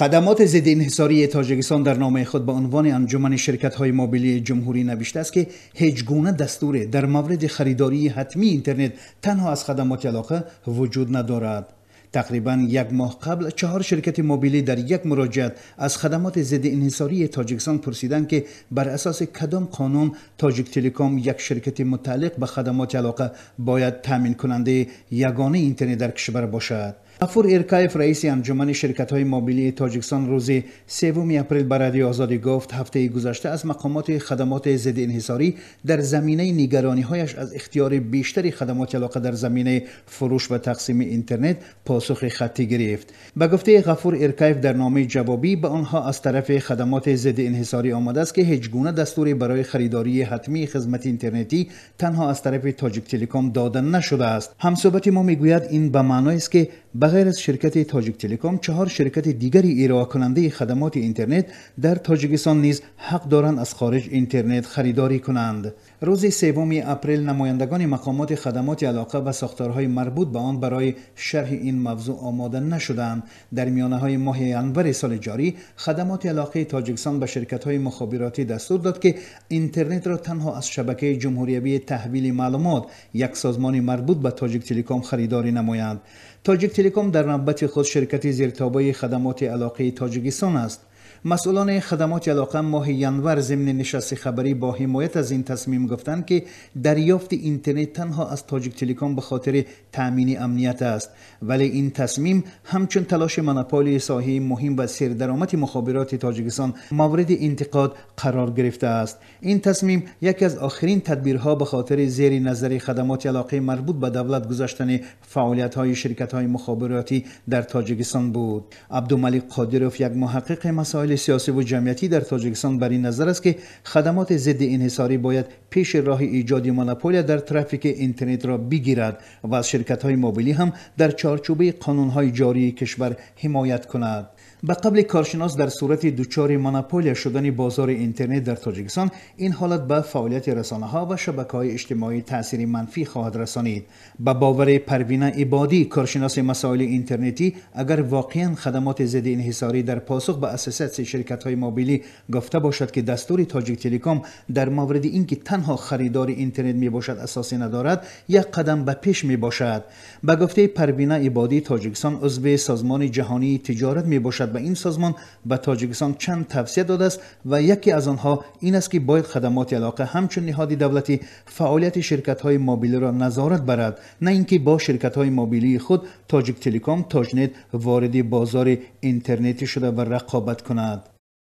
خدمات ضد انحصاری تاجیکستان در نامه خود به عنوان انجمن شرکت های موبیلی جمهوری نوشته است که هیچ گونه دستور در مورد خریداری حتمی اینترنت تنها از خدمات علاقه وجود ندارد. تقریبا یک ماه قبل چهار شرکت موبیلی در یک مراجعت از خدمات ضد انحصاری تاجیکستان پرسیدند که بر اساس کدام قانون تاجیک تلکام یک شرکت متعلق به خدمات علاقه باید تامین کننده یگانه اینترنت در کشور باشد. غفور ارکایف رئیس انجمن شرکت های تاجیکستان روز سوم اپریل بر رادیو آزادی گفت هفته گذشته از مقامات خدمات ضد انحصاری در زمینه نگرانی هایش از اختیار بیشتری خدمات علاقه در زمینه فروش و تقسیم اینترنت پاسخ خطی گرفت. به گفته غفور ارکایف در نامه جوابی به آنها از طرف خدمات ضد انحصاری آمده است که هیچ گونه دستوری برای خریداری حتمی خدمت اینترنتی تنها از طرف تاجیک تلکام داده نشده است. همصحبت ما می‌گوید این به معنای است که غیر از شرکت تاجیک تلکام چهار شرکت دیگری ارائه کننده خدمات اینترنت در تاجیکستان نیز حق دارند از خارج اینترنت خریداری کنند. روز سوم اپریل نمایندگان مقامات خدمات علاقه و ساختارهای مربوط به آن برای شرح این موضوع آماده نشدند. در میانه های ماه انور سال جاری خدمات علاقه تاجیکستان به شرکت های مخابراتی دستور داد که اینترنت را تنها از شبکه جمهوری تحویل معلومات یک سازمان مربوط به تاجیک تلکام خریداری نمایند. تاجیک تلکام در نوبت خود شرکت زیرتابه خدمات علاقه تاجیکستان است. مسئولان خدمات علاقه ماه ینور ضمن نشست خبری با حمایت از این تصمیم گفتند که دریافت اینترنت تنها از تاجیک تلکام به خاطر تامین امنیت است. ولی این تصمیم همچون تلاش مناپولی ساحه مهم و سردرآمد مخابرات تاجیکستان مورد انتقاد قرار گرفته است. این تصمیم یکی از آخرین تدبیرها به خاطر زیر نظر خدمات علاقه مربوط به دولت گذاشتن فعالیت های شرکت های مخابراتی در تاجیکستان بود. عبدالملک قادروف یک محقق مسائل سیاسی و جمعیتی در تاجیکستان بر این نظر است که خدمات ضد انحصاری باید پیش راه ایجاد مونوپول در ترافیک اینترنت را بگیرد و از شرکت های موبیلی هم در چارچوب قانون های جاری کشور حمایت کند. به قبل کارشناس در صورت دوچار مونوپول شدن بازار اینترنت در تاجیکستان این حالت به فعالیت رسانه ها و شبکه های اجتماعی تاثیر منفی خواهد رسانید. به باور پروینه عبادی کارشناس مسائل اینترنتی اگر واقعا خدمات ضد انحصاری در پاسخ به اساسات شرکت های موبیلی گفته باشد که دستور تاجیک تلکام در مورد اینکه تنها خریدار اینترنت می باشد اساسی ندارد یک قدم به پیش می باشد به گفته پروینه عبادی تاجیکستان عضو سازمان جهانی تجارت می باشد به این سازمان به تاجیکستان چند توصیه داده است و یکی از آنها این است که باید خدمات علاقه همچون نهادی دولتی فعالیت شرکت های را نظارت برد نه اینکه با شرکت های خود تاجیک تلکام تاجنت وارد بازار اینترنتی شده و رقابت کند.